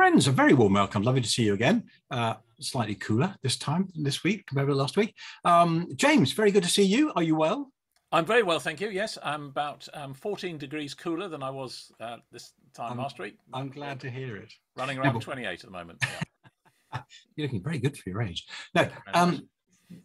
Friends, a very warm welcome. Lovely to see you again. Uh, slightly cooler this time this week compared to last week. Um, James, very good to see you. Are you well? I'm very well, thank you. Yes, I'm about um, 14 degrees cooler than I was uh, this time I'm, last week. I'm glad to hear it. Running around 28 at the moment. Yeah. You're looking very good for your age. No, um,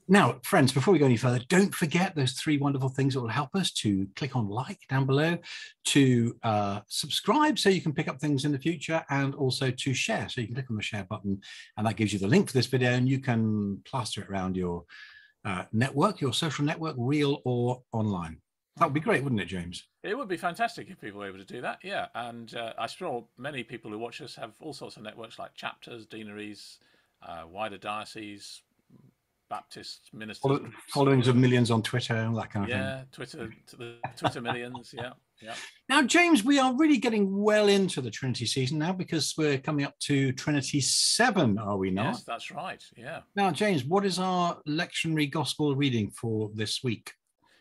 now, friends, before we go any further, don't forget those three wonderful things that will help us to click on like down below, to uh, subscribe so you can pick up things in the future, and also to share. So you can click on the share button, and that gives you the link for this video, and you can plaster it around your uh, network, your social network, real or online. That would be great, wouldn't it, James? It would be fantastic if people were able to do that. Yeah, and uh, I'm sure many people who watch us have all sorts of networks like chapters, deaneries, uh, wider dioceses, Baptist ministers, followings of millions on Twitter, and that kind of yeah, thing. Yeah, Twitter, the Twitter millions. Yeah, yeah. Now, James, we are really getting well into the Trinity season now because we're coming up to Trinity Seven, are we not? Yes, that's right. Yeah. Now, James, what is our lectionary gospel reading for this week?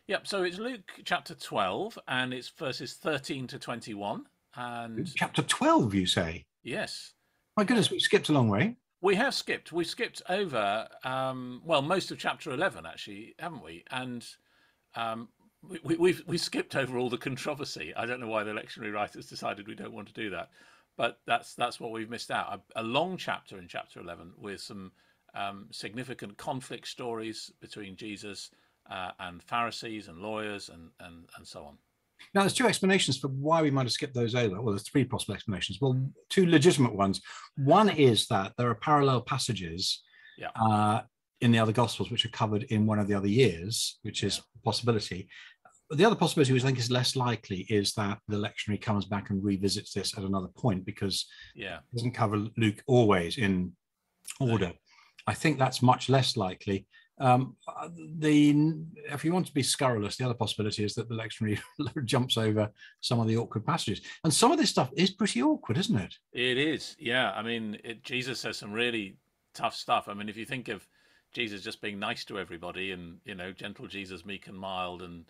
Yep. So it's Luke chapter twelve, and it's verses thirteen to twenty-one. And chapter twelve, you say? Yes. My goodness, we skipped a long way. We have skipped. We've skipped over, um, well, most of chapter 11, actually, haven't we? And um, we, we, we've, we skipped over all the controversy. I don't know why the lectionary writers decided we don't want to do that. But that's that's what we've missed out. A, a long chapter in chapter 11 with some um, significant conflict stories between Jesus uh, and Pharisees and lawyers and, and, and so on. Now, there's two explanations for why we might have skipped those over. Well, there's three possible explanations. Well, two legitimate ones. One is that there are parallel passages yeah. uh, in the other Gospels which are covered in one of the other years, which is yeah. a possibility. The other possibility, which I think is less likely, is that the lectionary comes back and revisits this at another point because yeah. it doesn't cover Luke always in order. I think that's much less likely. Um, the if you want to be scurrilous, the other possibility is that the lectionary jumps over some of the awkward passages, and some of this stuff is pretty awkward, isn't it? It is, yeah. I mean, it, Jesus says some really tough stuff. I mean, if you think of Jesus just being nice to everybody, and you know, gentle Jesus, meek and mild, and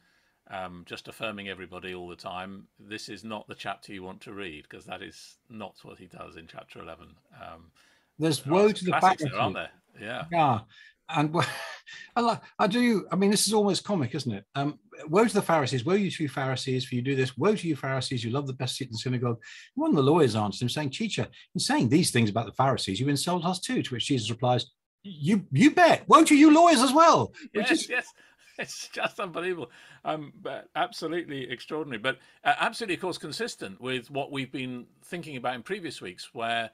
um, just affirming everybody all the time, this is not the chapter you want to read because that is not what he does in chapter eleven. Um, There's woe to the back, aren't there? Yeah. Yeah and I, I do. I mean, this is almost comic, isn't it? Um, woe to the Pharisees! Woe you to you Pharisees, for you do this. Woe to you Pharisees! You love the best seat in the synagogue. One of the lawyers answered him, saying, "Teacher, in saying these things about the Pharisees, you insult us too." To which Jesus replies, "You, you bet. Woe to you lawyers as well." Which yes, is, yes. It's just unbelievable, um, but absolutely extraordinary. But uh, absolutely, of course, consistent with what we've been thinking about in previous weeks, where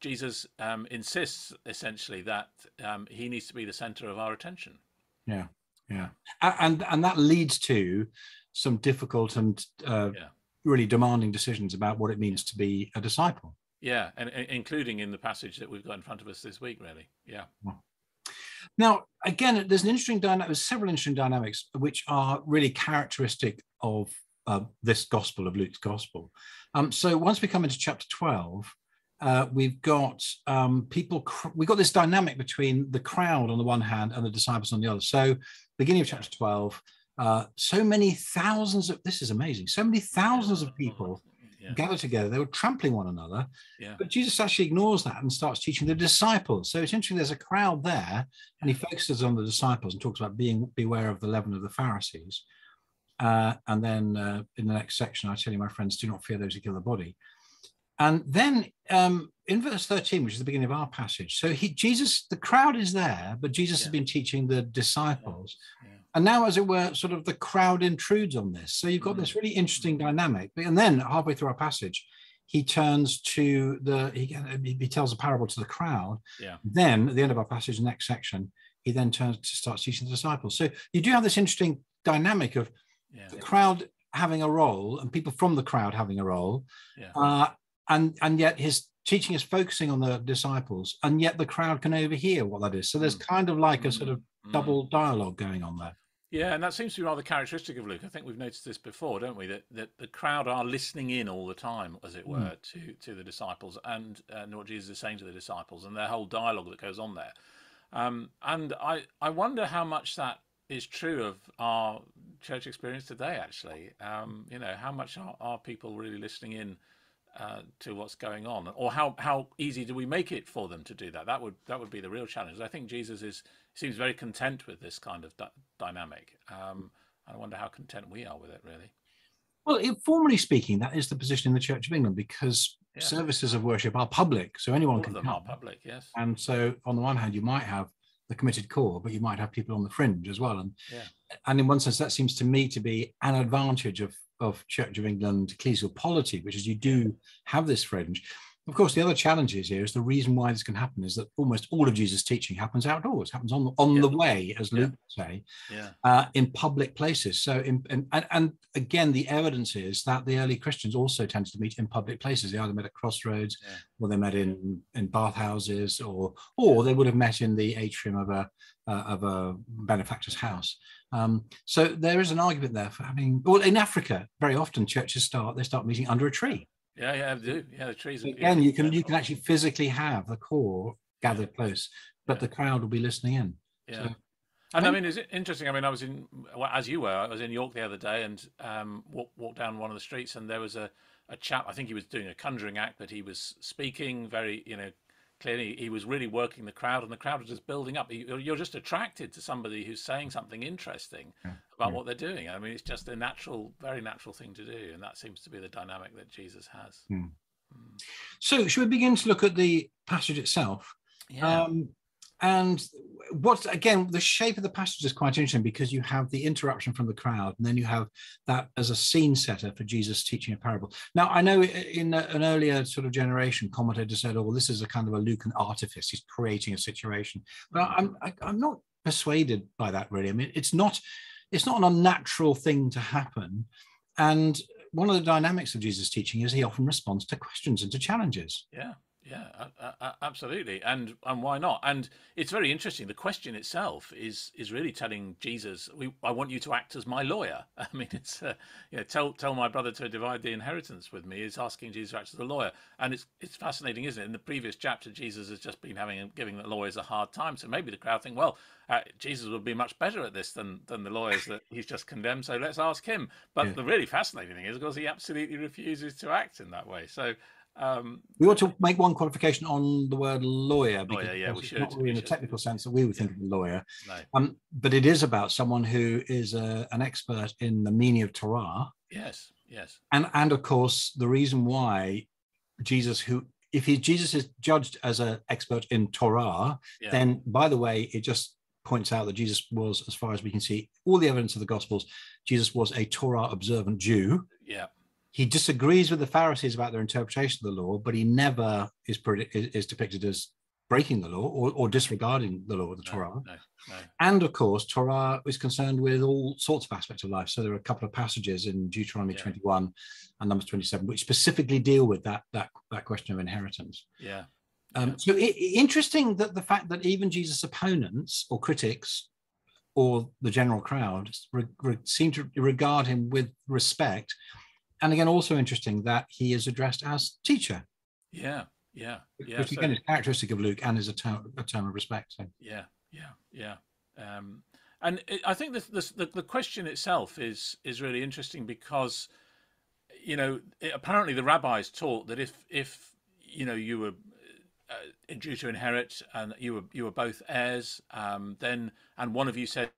Jesus um, insists essentially that um, he needs to be the center of our attention. Yeah, yeah, and and that leads to some difficult and uh, yeah. really demanding decisions about what it means to be a disciple. Yeah, and, and, including in the passage that we've got in front of us this week, really. Yeah. Now, again, there's an interesting dynamic. There's several interesting dynamics which are really characteristic of uh, this gospel of Luke's gospel. Um, so once we come into chapter 12, uh, we've got um, people, we've got this dynamic between the crowd on the one hand and the disciples on the other. So, beginning of chapter 12, uh, so many thousands of, this is amazing, so many thousands of people yeah. gather together. They were trampling one another. Yeah. But Jesus actually ignores that and starts teaching the disciples. So, it's interesting, there's a crowd there, and he focuses on the disciples and talks about being beware of the leaven of the Pharisees. Uh, and then uh, in the next section, I tell you, my friends, do not fear those who kill the body. And then um, in verse 13, which is the beginning of our passage, so he, Jesus, the crowd is there, but Jesus yeah. has been teaching the disciples. Yeah. And now, as it were, sort of the crowd intrudes on this. So you've got mm. this really interesting dynamic. And then halfway through our passage, he turns to the, he, he tells a parable to the crowd. Yeah. Then at the end of our passage, next section, he then turns to start teaching the disciples. So you do have this interesting dynamic of yeah. the crowd having a role and people from the crowd having a role. Yeah. Uh, and and yet his teaching is focusing on the disciples and yet the crowd can overhear what that is so there's mm. kind of like a sort of mm. double dialogue going on there yeah and that seems to be rather characteristic of luke i think we've noticed this before don't we that, that the crowd are listening in all the time as it were mm. to to the disciples and and what jesus is saying to the disciples and their whole dialogue that goes on there um, and i i wonder how much that is true of our church experience today actually um, you know how much are, are people really listening in uh, to what's going on, or how how easy do we make it for them to do that? That would that would be the real challenge. I think Jesus is seems very content with this kind of dynamic. Um, I wonder how content we are with it, really. Well, it, formally speaking, that is the position in the Church of England because yeah. services of worship are public, so anyone All can of them come. are public, yes. And so, on the one hand, you might have the committed core, but you might have people on the fringe as well. And yeah. and in one sense, that seems to me to be an advantage of of Church of England ecclesial polity, which is you do have this fringe. Of course, the other challenge is here is the reason why this can happen is that almost all of Jesus' teaching happens outdoors, happens on on yeah. the way, as Luke yeah. say, yeah. uh, in public places. So, in, in, and, and again, the evidence is that the early Christians also tended to meet in public places. They either met at crossroads, yeah. or they met in in bathhouses, or or they would have met in the atrium of a uh, of a benefactor's house. Um, so there is an argument there for having. Well, in Africa, very often churches start they start meeting under a tree yeah, yeah, I do. Yeah, the trees. Are Again, you can you can actually physically have the core gathered close, but Yeah. the crowd will be listening in. Yeah. So- And I mean, it's interesting. I mean, I was in, well, as you were, I was in York the other day and um, walked, walked down one of the streets, and there was a, a chap. I think he was doing a conjuring act, but he was speaking very, you know, clearly. He was really working the crowd, and the crowd was just building up. You- You're just attracted to somebody who's saying something interesting Yeah. about Yeah. what they're doing. I mean, it's just a natural, very natural thing to do, and that seems to be the dynamic that Jesus has. Hmm. Mm. So, should we begin to look at the passage itself? Yeah. Um, and what again, the shape of the passage is quite interesting because you have the interruption from the crowd, and then you have that as a scene setter for Jesus teaching a parable. Now, I know in an earlier sort of generation, commentators said, "Oh, well, this is a kind of a Lucan artifice; he's creating a situation." But I'm I, I'm not persuaded by that really. I mean, it's not it's not an unnatural thing to happen, and one of the dynamics of Jesus' teaching is he often responds to questions and to challenges. Yeah, yeah, absolutely, and and why not? And it's very interesting. The question itself is is really telling Jesus, we, "I want you to act as my lawyer." I mean, it's uh, you know, tell tell my brother to divide the inheritance with me. Is asking Jesus to act as a lawyer, and it's it's fascinating, isn't it? In the previous chapter, Jesus has just been having giving the lawyers a hard time. So maybe the crowd think, well, uh, Jesus would be much better at this than than the lawyers that he's just condemned. So let's ask him. But Yeah. the really fascinating thing is, of course, he absolutely refuses to act in that way. So. Um, We ought to make one qualification on the word lawyer because Lawyer, yeah, we should, not really we in the should. technical sense that we would think of a lawyer. no. Um, but it is about someone who is a, an expert in the meaning of Torah, Yes, yes, and and of course the reason why Jesus, who if he Jesus is judged as an expert in Torah, yeah, then by the way, it just points out that Jesus was, as far as we can see, all the evidence of the Gospels, Jesus was a Torah observant Jew. yeah, He disagrees with the Pharisees about their interpretation of the law, but he never is, is, is depicted as breaking the law or, or disregarding the law of the no, Torah. no, no, And of course, Torah is concerned with all sorts of aspects of life. So there are a couple of passages in Deuteronomy Yeah. 21 and Numbers 27 which specifically deal with that that that question of inheritance. yeah, Um, Yeah. So i i- interesting that the fact that even Jesus' opponents or critics or the general crowd re- re- seem to regard him with respect. And again, also interesting that he is addressed as teacher, yeah, yeah, yeah. which so- again is characteristic of Luke and is a term, a term of respect. So. yeah, yeah, yeah. Um, and it, I think this, this, the the question itself is is really interesting because, you know, it, apparently the rabbis taught that if if you know you were uh, due to inherit and you were you were both heirs, um, then and one of you said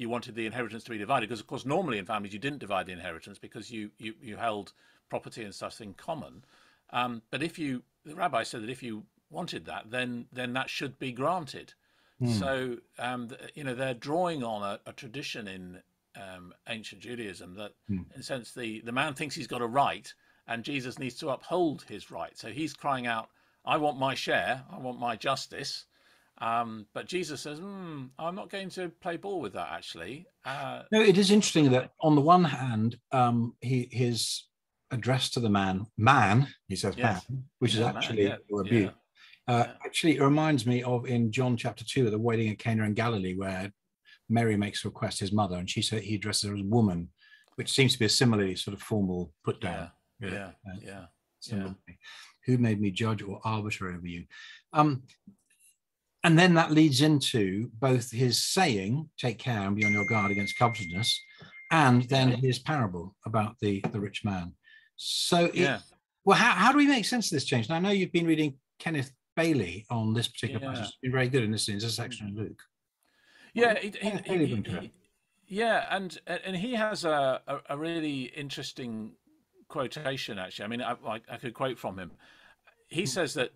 you wanted the inheritance to be divided because of course normally in families you didn't divide the inheritance because you you, you held property and stuff in common. Um, but if you the rabbi said that if you wanted that, then then that should be granted. Hmm. So um, you know they're drawing on a, a tradition in um, ancient Judaism that, Hmm. in a sense, the the man thinks he's got a right, and Jesus needs to uphold his right. So he's crying out, "I want my share. I want my justice." Um, but Jesus says, hmm, "I'm not going to play ball with that. Actually, uh, No, it is interesting that on the one hand, um, he his address to the man, man, he says Yes. man, which Yeah, is man, actually yeah, a rebuke. Uh. Actually, it reminds me of in John chapter two, of the wedding at Cana in Galilee, where Mary makes a request to his mother, and she said he addresses her as woman, which seems to be a similarly sort of formal put down. yeah, yeah, Uh, yeah. Who made me judge or arbiter over you? Um, and then that leads into both his saying, "Take care and be on your guard against covetousness," and then his parable about the the rich man. So it, yeah, Well, how, how do we make sense of this change? Now, I know you've been reading Kenneth Bailey on this particular Yeah. passage. It's been very good in this, in this section in Luke. Yeah, it, yeah, it- he- it. yeah, and and he has a, a, a really interesting quotation. Actually, I mean, I, I, I could quote from him. He hmm. says that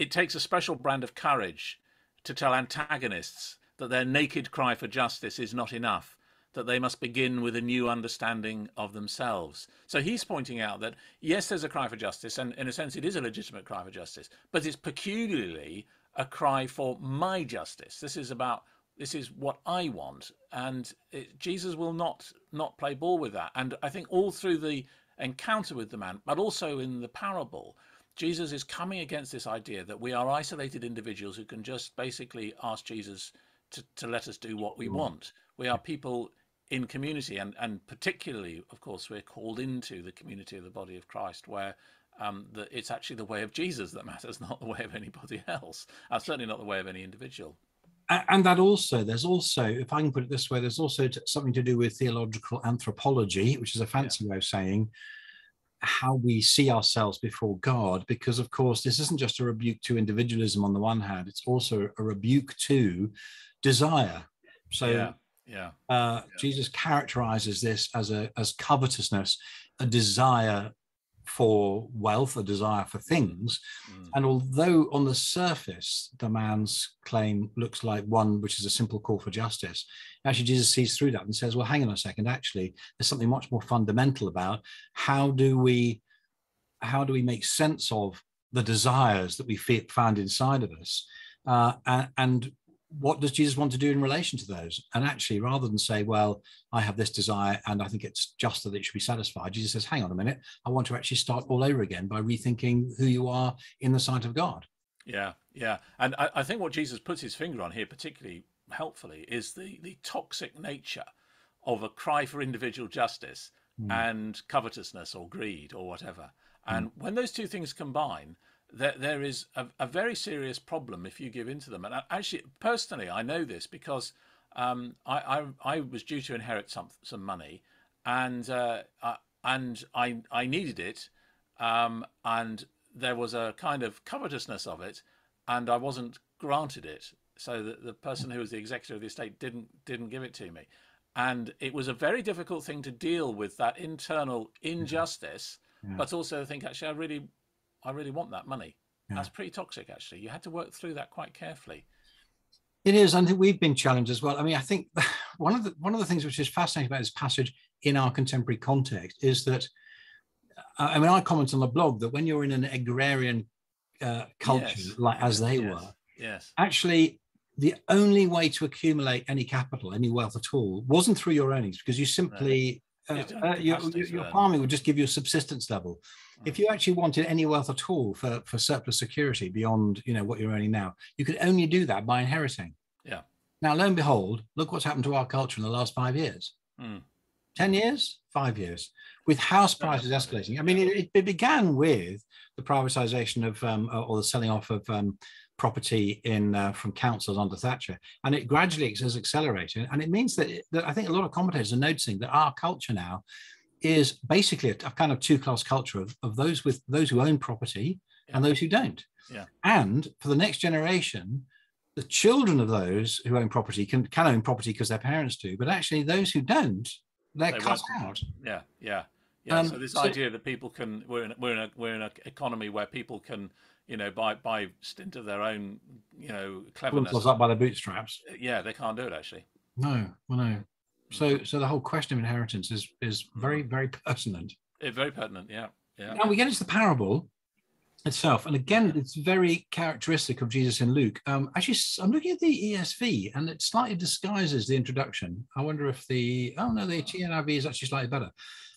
it takes a special brand of courage to tell antagonists that their naked cry for justice is not enough, that they must begin with a new understanding of themselves. So he's pointing out that, yes, there's a cry for justice, and in a sense, it is a legitimate cry for justice, but it's peculiarly a cry for my justice. This is about. This is what I want, and it, Jesus will not not play ball with that. And I think all through the encounter with the man, but also in the parable, Jesus is coming against this idea that we are isolated individuals who can just basically ask Jesus to, to let us do what we want. We are people in community, and, and particularly, of course, we're called into the community of the body of Christ, where um, the, it's actually the way of Jesus that matters, not the way of anybody else, and certainly not the way of any individual. And that also, there's also, if I can put it this way, there's also something to do with theological anthropology, which is a fancy way of saying how we see ourselves before God. Because, of course, this isn't just a rebuke to individualism on the one hand, it's also a rebuke to desire. So, yeah, yeah, uh, Jesus characterizes this as a as covetousness, a desire for wealth, a desire for things. Mm. And although on the surface the man's claim looks like one which is a simple call for justice, actually Jesus sees through that and says, "Well, hang on a second. Actually, there's something much more fundamental about how do we how do we make sense of the desires that we found inside of us, uh, and, and what does Jesus want to do in relation to those? And actually, rather than say, well, I have this desire and I think it's just that it should be satisfied, Jesus says, hang on a minute, I want to actually start all over again by rethinking who you are in the sight of God. Yeah, yeah, and I, I think what Jesus puts his finger on here, particularly helpfully, is the the toxic nature of a cry for individual justice Mm. and covetousness or greed or whatever. And when those two things combine, there, there is a, a very serious problem if you give in to them. And I, actually, personally, I know this because um, I, I I was due to inherit some some money, and uh, I, and I I needed it, um, and there was a kind of covetousness of it, and I wasn't granted it. So that the person who was the executor of the estate didn't didn't give it to me, and it was a very difficult thing to deal with that internal injustice, Yeah. but also think actually I really I really want that money. Yeah. That's pretty toxic. Actually, you had to work through that quite carefully. It is, and we've been challenged as well. I mean, I think one of the one of the things which is fascinating about this passage in our contemporary context is that uh, I mean, I comment on the blog that when you're in an agrarian uh, culture, Yes. like as they Yes. were, Yes. actually the only way to accumulate any capital, any wealth at all, wasn't through your earnings because you simply You uh, uh, your, your, to your earn. farming would just give you a subsistence level. If you actually wanted any wealth at all for, for surplus security beyond you know what you're earning now, you could only do that by inheriting. Yeah. Now, lo and behold, look what's happened to our culture in the last five years. Mm. 10 years, five years, with house prices escalating. I mean, it, it began with the privatization of um, or the selling off of um, property in uh, from councils under Thatcher, and it gradually has accelerated. And it means that, it- that I think a lot of commentators are noticing that our culture now is basically a, a kind of two-class culture of, of those with those who own property and those who don't. Yeah. And for the next generation, the children of those who own property can, can own property because their parents do, but actually those who don't, they're They cut won't. out. Yeah, yeah, yeah. Um, so this so- idea that people can we're in we're in a we're in an economy where people can you know by by stint of their own you know cleverness. up by the bootstraps. Yeah, they can't do it actually. No, well, no. So, so the whole question of inheritance is is very, very pertinent. It's very pertinent. Yeah, yeah. Now we get into the parable itself, and again, it's very characteristic of Jesus in Luke. Um, actually, I'm looking at the ESV, and it slightly disguises the introduction. I wonder if the oh no, the TNIV is actually slightly better,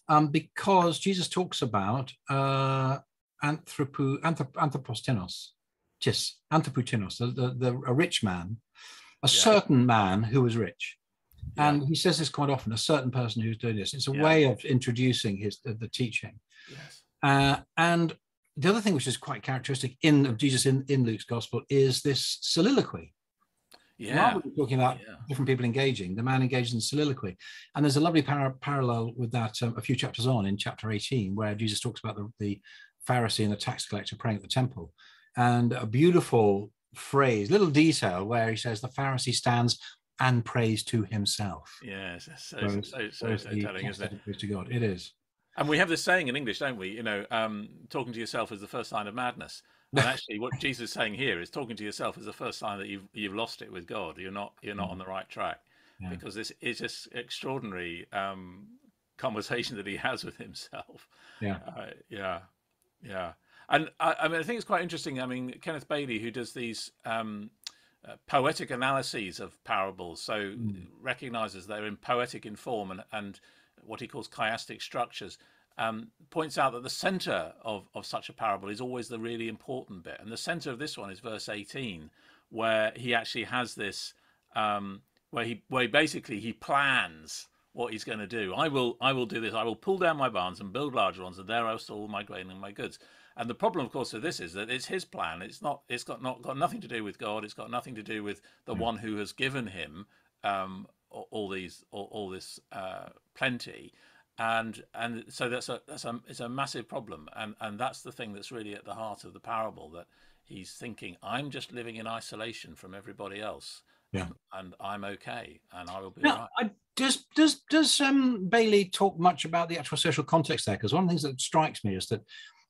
um, because Jesus talks about uh, anthropo anthrop, anthropostenos, yes, anthropotenos, the, the the a rich man, a Yeah. certain man who was rich. Yeah. And he says this quite often, a certain person who's doing this. It's a Yeah. way of introducing his the, the teaching. Yes. Uh, and the other thing which is quite characteristic in of Jesus in, in Luke's gospel is this soliloquy. Yeah. Than talking about Yeah. different people engaging, the man engaged in soliloquy. And there's a lovely par- parallel with that um, a few chapters on in chapter 18, where Jesus talks about the, the Pharisee and the tax collector praying at the temple. And a beautiful phrase, little detail, where he says the Pharisee stands and prays to himself. Yes. So, Whereas- so, so, so telling, isn't it? to God. It is. And we have this saying in English, don't we? You know, um, talking to yourself is the first sign of madness. And actually, what Jesus is saying here is talking to yourself is the first sign that you've you've lost it with God. You're not you're not on the right track Yeah. because this is just extraordinary um, conversation that he has with himself. Yeah. Uh, yeah, yeah. And I, I mean, I think it's quite interesting. I mean, Kenneth Bailey, who does these um, uh, poetic analyses of parables, so recognizes they're in poetic in form and, and what he calls chiastic structures, um, points out that the center of, of such a parable is always the really important bit. And the center of this one is verse 18, where he actually has this, um, where he where basically he plans what he's going to do. I will I will do this. I will pull down my barns and build larger ones, and there I will store all my grain and my goods. And the problem, of course, of this is that it's his plan. It's not. It's got not got nothing to do with God. It's got nothing to do with the one who has given him um, all, all these all, all this uh, plenty. And and so that's a that's a it's a massive problem. And and that's the thing that's really at the heart of the parable that he's thinking. I'm just living in isolation from everybody else. Yeah. And I'm okay, and I will be Now, right. I, does does does um, Bailey talk much about the actual social context there? Because one of the things that strikes me is that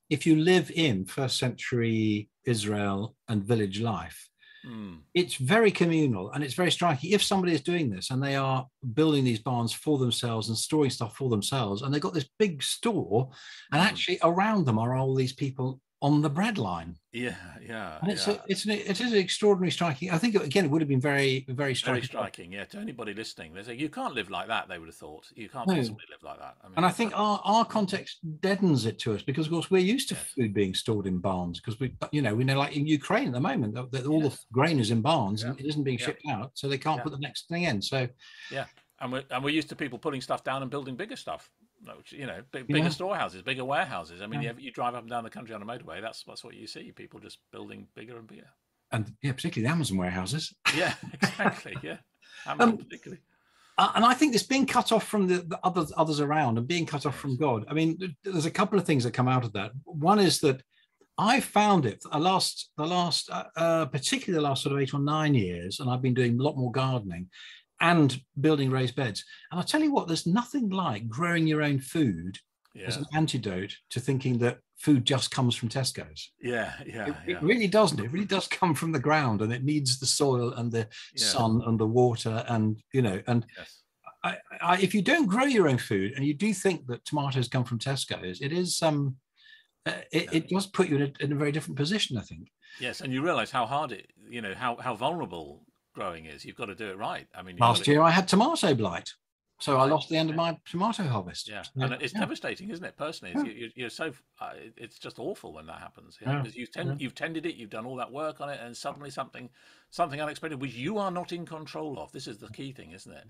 if you live in first century Israel and village life, Mm, it's very communal and it's very striking. If somebody is doing this and they are building these barns for themselves and storing stuff for themselves, and they've got this big store, and Mm. actually around them are all these people on the bread line. yeah, yeah, And it's yeah. a, it's an, it is extraordinary striking. I think again it would have been very very striking. Very striking. yeah. To anybody listening, they say you can't live like that. They would have thought you can't No. possibly live like that. I mean, And I think our, our context deadens it to us because, of course, we're used to Yes. food being stored in barns because we, you know, we know, like in Ukraine at the moment, that, all Yes. the grain is in barns and it isn't being Yeah. shipped out, so they can't Yeah. put the next thing in. So, yeah, and we're and we're used to people putting stuff down and building bigger stuff. Which, you know, big, Yeah. bigger storehouses, bigger warehouses. I mean, Yeah. you, you drive up and down the country on a motorway. That's that's what you see. People just building bigger and bigger. and yeah, particularly the Amazon warehouses. Yeah, exactly. Yeah, Um, Amazon particularly. Uh, and I think this being cut off from the, the others others around and being cut off from God. I mean, there's a couple of things that come out of that. One is that I found it the last the last uh, uh, particularly the last sort of eight or nine years, and I've been doing a lot more gardening and building raised beds. And I'll tell you what, there's nothing like growing your own food as an antidote to thinking that food just comes from Tesco's. yeah, yeah, It, yeah. it really doesn't. It really does come from the ground, and it needs the soil and the yeah. sun and the water, and you know, and Yes. I, I, if you don't grow your own food and you do think that tomatoes come from Tesco's, it is um, uh, it, it does put you in a, in a very different position. I think. Yes, and you realise how hard it, you know, how how vulnerable growing is. You've got to do it right. I mean, Last got to- year I had tomato blight, so I lost the end of my tomato harvest. Yeah, Yeah, and it's yeah. devastating, isn't it? Personally, Yeah. you, you're so uh, it's just awful when that happens. You know, Yeah, because you've tend, yeah. you've tended it, you've done all that work on it, and suddenly something something unexpected, which you are not in control of. This is the key thing, isn't it?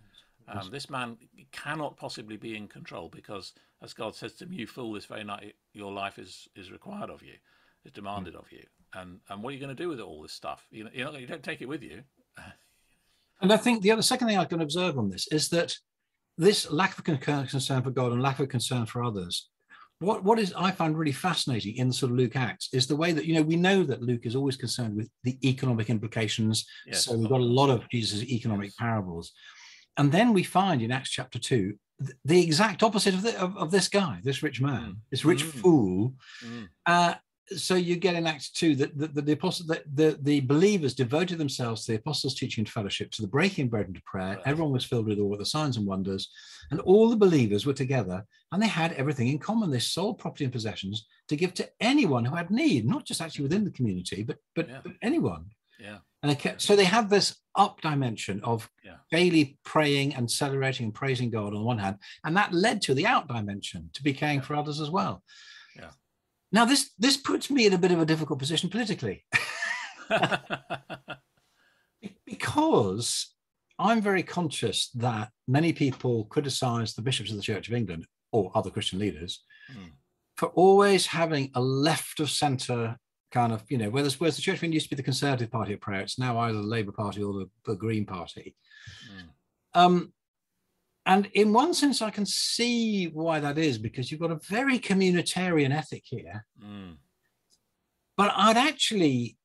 Um, this man cannot possibly be in control because, as God says to him, "You fool! This very night your life is is required of you, is demanded of you." And and what are you going to do with all this stuff? You know, you don't take it with you. And I think the other second thing I can observe on this is that this lack of concern for God and lack of concern for others. What, what is I find really fascinating in sort of Luke Acts is the way that you know we know that Luke is always concerned with the economic implications. Yes, so we've got a lot of Jesus' economic Yes. parables, and then we find in Acts chapter two th- the exact opposite of, the, of, of this guy, this rich man, Mm. this rich Mm. fool. Mm, Uh, so you get in Acts 2 that the, the, the apostle that the, the believers devoted themselves to the apostles' teaching and fellowship, to the breaking of bread and to prayer. Everyone was filled with all the signs and wonders, and all the believers were together, and they had everything in common. They sold property and possessions to give to anyone who had need, not just actually within the community, but but, Yeah. but anyone. yeah, And they kept, so they had this up dimension of Yeah. daily praying and celebrating and praising God on the one hand, and that led to the out dimension to be caring Yeah. for others as well. Yeah. Now this this puts me in a bit of a difficult position politically because I'm very conscious that many people criticise the bishops of the Church of England or other Christian leaders Mm. for always having a left of centre kind of, you know, whereas, whereas the Church of England used to be the Conservative Party of prayer, it's now either the Labour Party or the, the Green Party. Mm. Um, and in one sense, I can see why that is because you've got a very communitarian ethic here. Mm. But I'd actually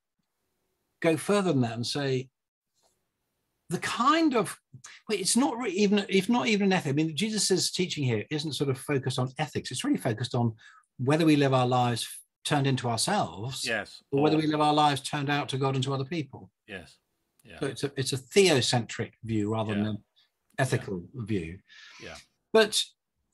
go further than that and say the kind of well, it's not really even if not even an ethic. I mean, Jesus' teaching here isn't sort of focused on ethics. It's really focused on whether we live our lives turned into ourselves, yes, or, or whether we live our lives turned out to God and to other people. Yes. Yeah. So it's a it's a theocentric view rather yeah. than an ethical yeah. view. Yeah. But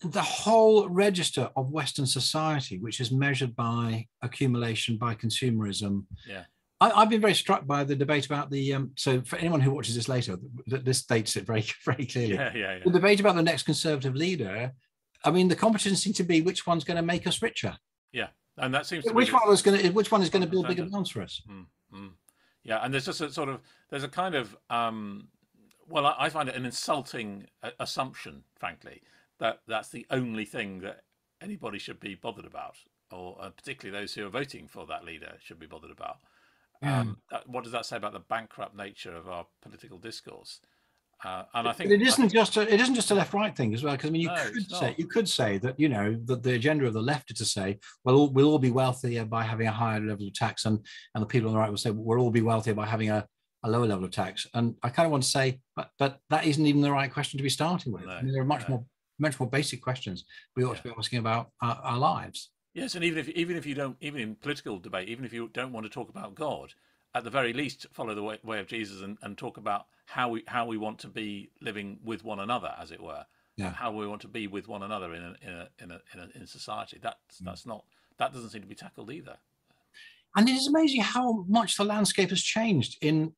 the whole register of Western society, which is measured by accumulation, by consumerism, yeah. I, have been very struck by the debate about the. Um, so, for anyone who watches this later, this states it very, very clearly. Yeah, yeah, yeah. The debate about the next conservative leader. I mean, the competition seems to be which one's going to make us richer. Yeah, and that seems. which one is going to? Which one is going to build bigger bonds for us? Mm, mm. Yeah, and there's just a sort of there's a kind of um, well, I, I find it an insulting uh, assumption, frankly, that that's the only thing that anybody should be bothered about, or uh, particularly those who are voting for that leader should be bothered about. Um, that, what does that say about the bankrupt nature of our political discourse? Uh, and I think but it isn't just a, it isn't just a left right thing as well because I mean you no, could say you could say that you know that the agenda of the left is to say well we'll all be wealthier by having a higher level of tax and and the people on the right will say we'll all be wealthier by having a, a lower level of tax and I kind of want to say but but that isn't even the right question to be starting with. No, I mean, there are much no. more much more basic questions we ought yeah. to be asking about our, our lives. Yes, and even if even if you don't, even in political debate, even if you don't want to talk about God, at the very least, follow the way, way of Jesus and, and talk about how we how we want to be living with one another, as it were. Yeah. How we want to be with one another in a, in a, in a, in, a, in society. That's mm. that's not that doesn't seem to be tackled either. And it is amazing how much the landscape has changed in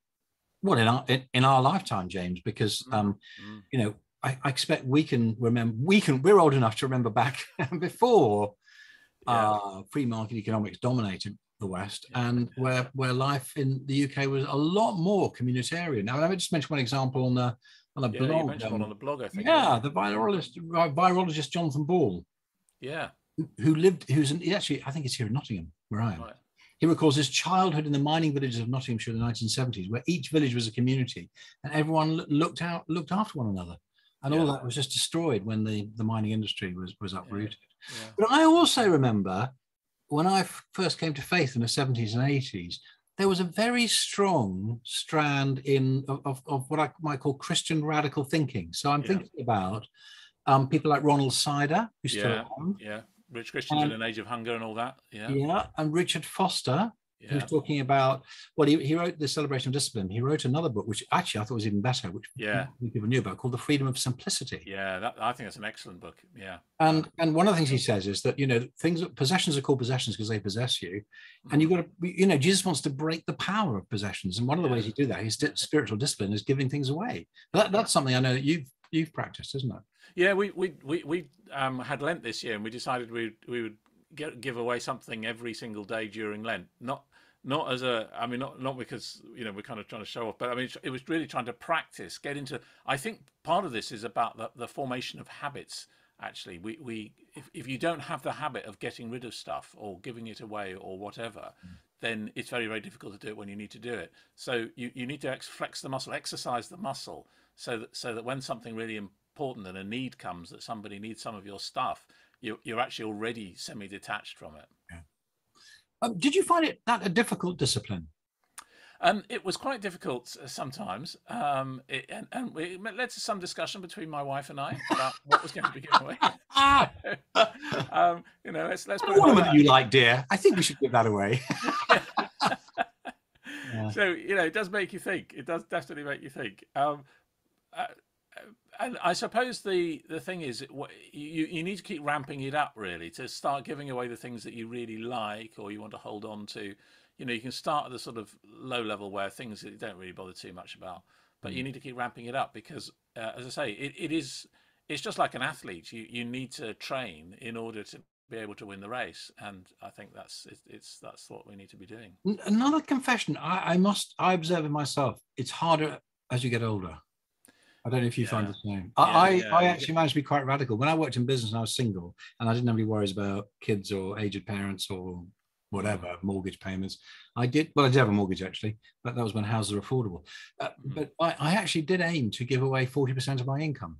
well in our in, our lifetime, James. Because mm. um, mm. you know, I, I, expect we can remember we can we're old enough to remember back before yeah. uh, free market economics dominated the West, yeah, and where where life in the UK was a lot more communitarian. Now, let me just mention one example on the on the yeah, blog. Mentioned um, one on the blog, I think. Yeah, the virologist virologist Jonathan Ball. Yeah. Who lived? Who's an, he actually? I think he's here in Nottingham, where I am. Right. He recalls his childhood in the mining villages of Nottinghamshire in the 1970s, where each village was a community and everyone looked out, looked after one another. And yeah. all that was just destroyed when the, the mining industry was, was uprooted. Yeah. But I also remember when I first came to faith in the 70s and 80s, there was a very strong strand in of, of what I might call Christian radical thinking. So I'm yeah. thinking about um, people like Ronald Sider, who's yeah, still on. Yeah, Rich Christians um, in an Age of Hunger and all that. Yeah. Yeah, and Richard Foster, yeah. who's talking about well he, he wrote the celebration of discipline he wrote another book which actually i thought was even better which yeah people knew about called the freedom of simplicity yeah that, i think that's an excellent book yeah and and one of the things he says is that you know things possessions are called possessions because they possess you and you've got to you know jesus wants to break the power of possessions and one of the yeah. ways you do that his spiritual discipline is giving things away that, that's something i know that you've you've practiced isn't it yeah we we we, we um, had lent this year and we decided we we would get, give away something every single day during lent. Not not as a i mean not not because you know we're kind of trying to show off but i mean it was really trying to practice get into i think part of this is about the, the formation of habits actually. We we if, if you don't have the habit of getting rid of stuff or giving it away or whatever mm. then it's very very difficult to do it when you need to do it. So you, you need to ex- flex the muscle exercise the muscle so that so that when something really important and a need comes that somebody needs some of your stuff you, you're actually already semi-detached from it yeah. Um, did you find it that a difficult discipline? Um, it was quite difficult uh, sometimes, um, it, and, and we, led to some discussion between my wife and I about what was going to be given away. um, you know, let's let's. Put ornament you like, dear. I think we should give that away. yeah. So you know, it does make you think. It does definitely make you think. Um, uh, and I suppose the the thing is, you you need to keep ramping it up really to start giving away the things that you really like or you want to hold on to. You know, you can start at the sort of low level where things that you don't really bother too much about, but mm. you need to keep ramping it up because, uh, as I say, it, it is it's just like an athlete. You you need to train in order to be able to win the race, and I think that's it, it's that's what we need to be doing. Another confession, I, I must I observe in myself. It's harder as you get older. I don't know if you yeah. find the same. I, yeah, I, yeah. I, actually managed to be quite radical. When I worked in business and I was single and I didn't have any worries about kids or aged parents or whatever mortgage payments. I did well. I did have a mortgage actually, but that was when houses were affordable. Uh, Mhm. But I, I actually did aim to give away forty percent of my income,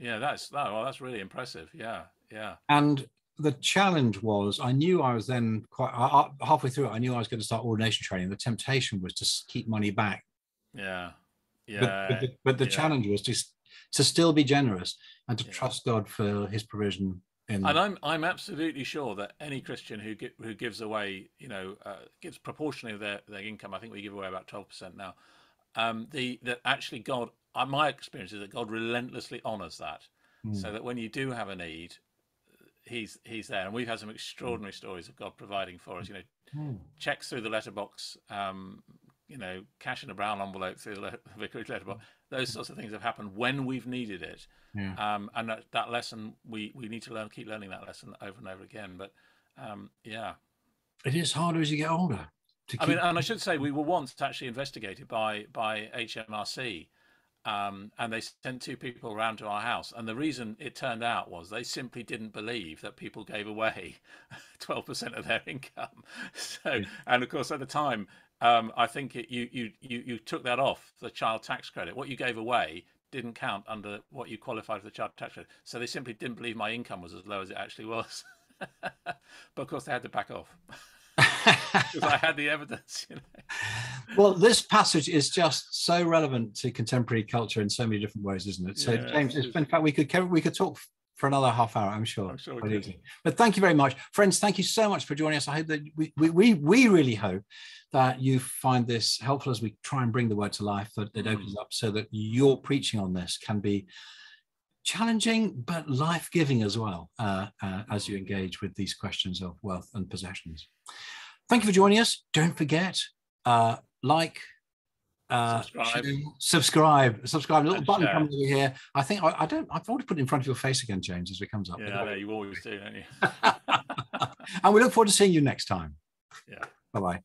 Yeah, that's that. Well, that's really impressive. Yeah, yeah, and the challenge was I knew I was then quite I- I- halfway through it. I knew I was going to start ordination training. The temptation was to keep money back, yeah, yeah. but the, but the yeah. challenge was to to still be generous and to Yeah. trust God for His provision. In And I'm I'm absolutely sure that any Christian who gi- who gives away, you know, uh, gives proportionally of their, their income. I think we give away about twelve percent now. Um, the that actually God, uh, my experience is that God relentlessly honours that, Mm. so that when you do have a need, he's he's there. And we've had some extraordinary stories of God providing for us. You know, Mm. checks through the letterbox, um, you know, cash in a brown envelope through the vicarage letterbox. Those sorts of things have happened when we've needed it. Yeah. Um, and that, that lesson, we, we need to learn, keep learning that lesson over and over again. But um, yeah, It is harder as you get older. To I mean, and I should say we were once actually investigated by by HMRC, um, and they sent two people around to our house. And the reason it turned out was they simply didn't believe that people gave away twelve percent of their income. So, and of course, at the time, um, I think it, you you you you took that off the child tax credit. What you gave away didn't count under what you qualified for the child tax credit. So they simply didn't believe my income was as low as it actually was. but of course, they had to back off because I had the evidence. You know. well, this passage is just so relevant to contemporary culture in so many different ways, isn't it? So, Yeah, James, in fact, we could we could talk for another half hour. I'm sure. I'm sure we quite could. easily. But thank you very much, friends. Thank you so much for joining us. I hope that we we we, really hope that you find this helpful as we try and bring the word to life. That it Mm. opens up so that your preaching on this can be challenging but life-giving as well uh, uh, as you engage with these questions of wealth and possessions. Thank you for joining us. Don't forget, uh, like, uh, Subscribe. subscribe, subscribe. A little And button share. comes over here. I think I, I don't. I've already put it in front of your face again, James, as it comes up. Yeah, you always do, don't you? and we look forward to seeing you next time. Yeah. Bye bye.